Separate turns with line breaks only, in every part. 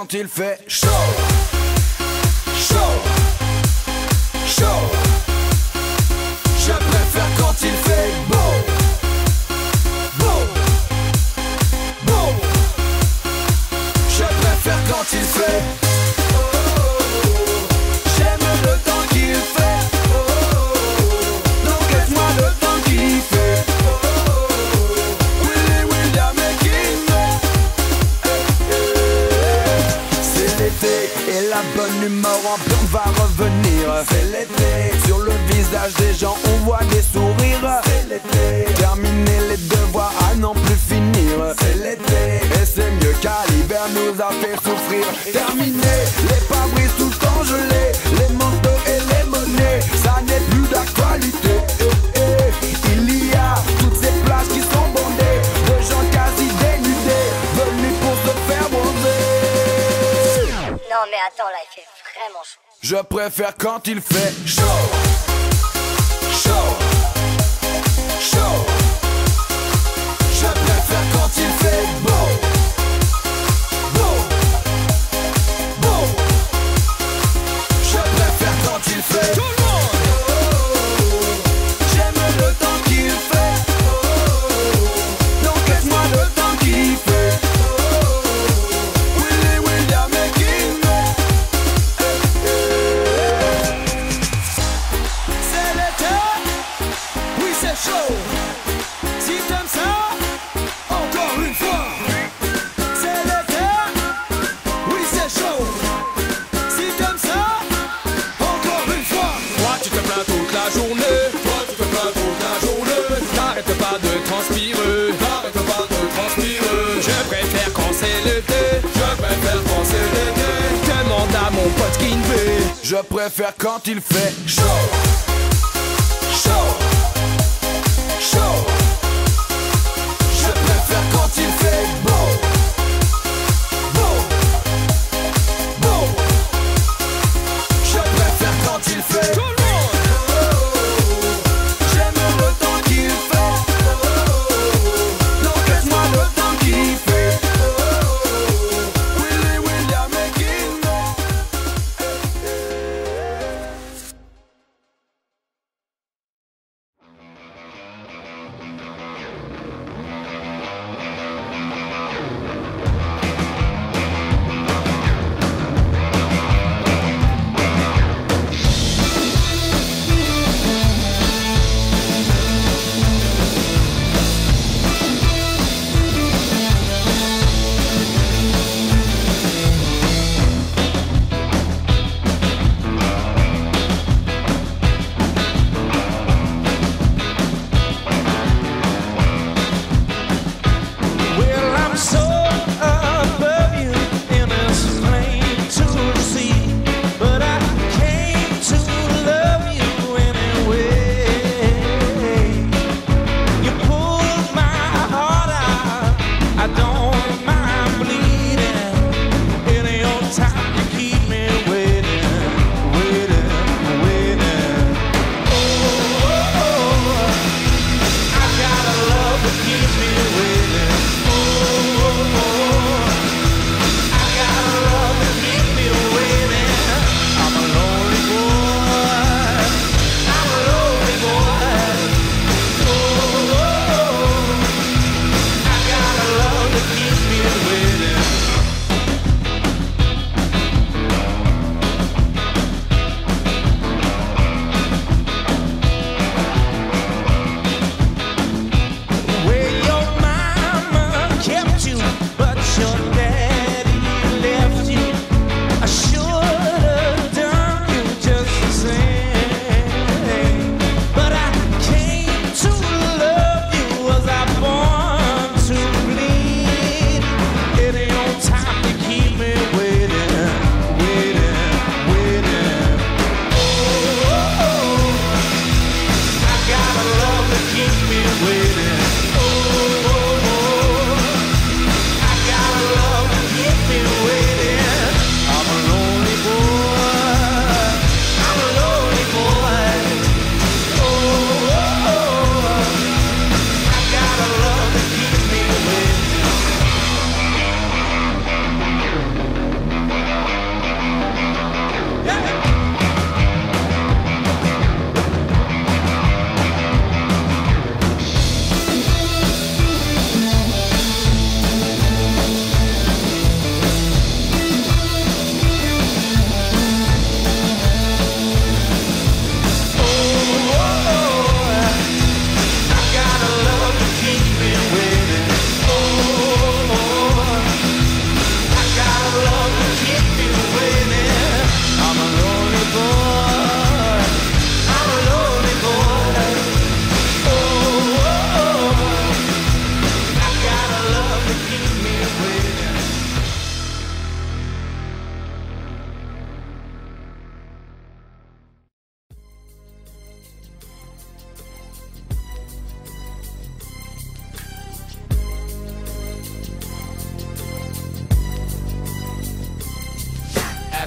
quand il fait chaud. Chaud. Chaud. Je préfère quand il fait beau. Beau. Beau. Je préfère quand il fait. Humeur ambiante va revenir. C'est l'été, sur le visage des gens on voit des sourires. C'est l'été, terminer les devoirs à n'en plus finir. C'est l'été, et c'est mieux car l'hiver nous a fait souffrir. Terminer, les Je préfère quand il fait chaud. Chaud. Chaud. Chaud. Si t'aimes ça, encore une fois. C'est l'été, oui c'est chaud. Si t'aimes ça, encore une fois.
Toi tu te plains toute la journée Toi tu te plains toute la journée T'arrêtes pas de transpirer T'arrêtes pas de transpirer Je préfère quand c'est l'été Je préfère quand c'est l'été Demande à mon pote Kinvey
Je préfère quand il fait. Chaud.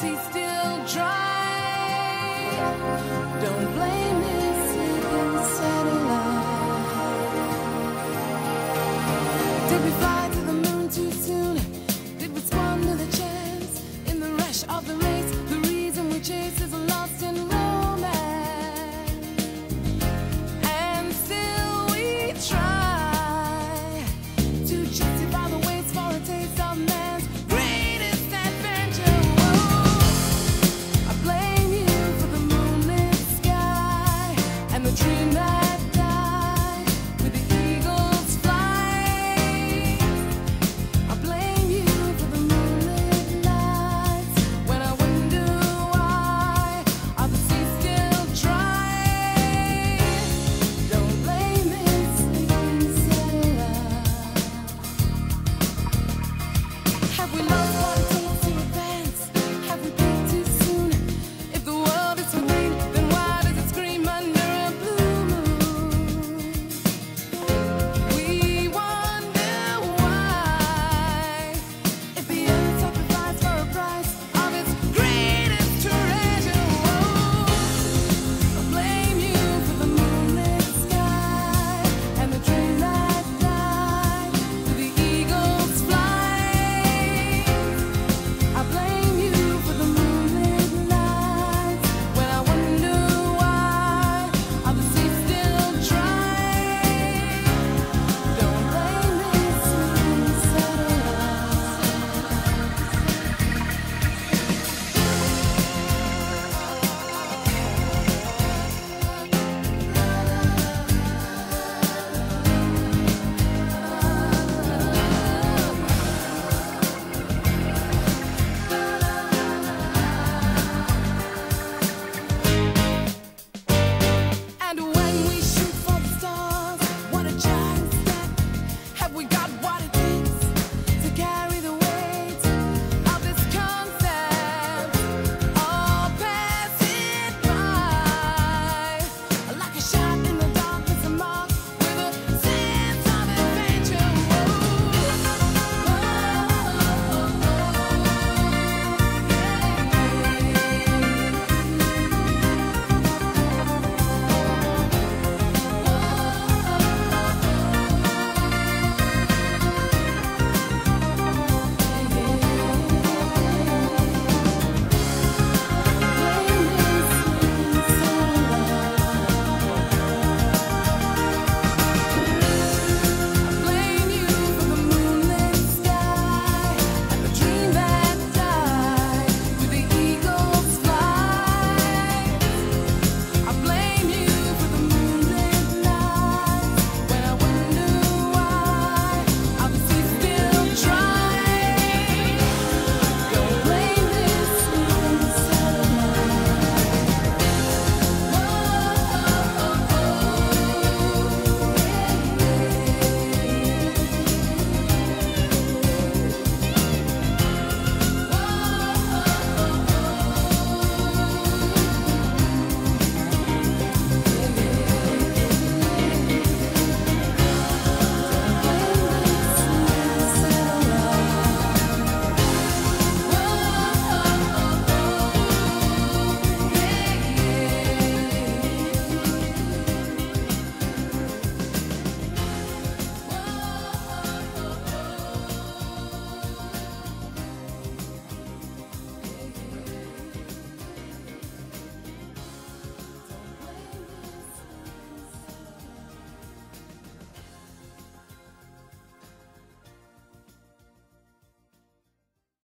Seas still dry. Don't blame this sleeping satellite.